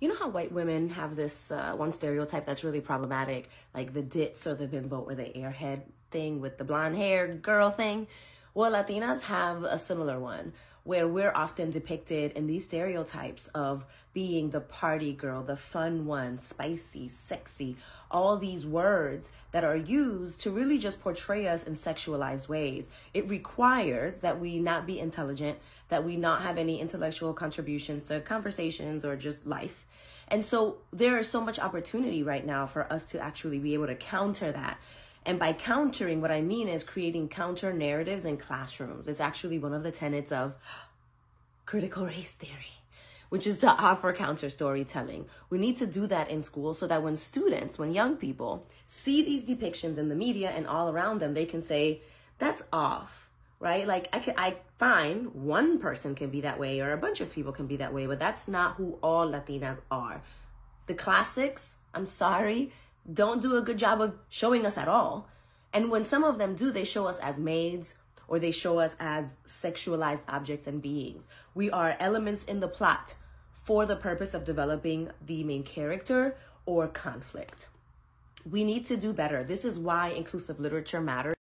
you know how white women have this uh, one stereotype that's really problematic, like the ditz or the bimbo or the airhead thing with the blonde haired girl thing? Well, Latinas have a similar one where we're often depicted in these stereotypes of being the party girl, the fun one, spicy, sexy, all these words that are used to really just portray us in sexualized ways. It requires that we not be intelligent, that we not have any intellectual contributions to conversations or just life. And so there is so much opportunity right now for us to actually be able to counter that and by countering, what I mean is creating counter narratives in classrooms. It's actually one of the tenets of critical race theory, which is to offer counter storytelling. We need to do that in school so that when students, when young people see these depictions in the media and all around them, they can say, that's off, right? Like I can, I find one person can be that way or a bunch of people can be that way, but that's not who all Latinas are. The classics, I'm sorry, don't do a good job of showing us at all. And when some of them do, they show us as maids or they show us as sexualized objects and beings. We are elements in the plot for the purpose of developing the main character or conflict. We need to do better. This is why inclusive literature matters.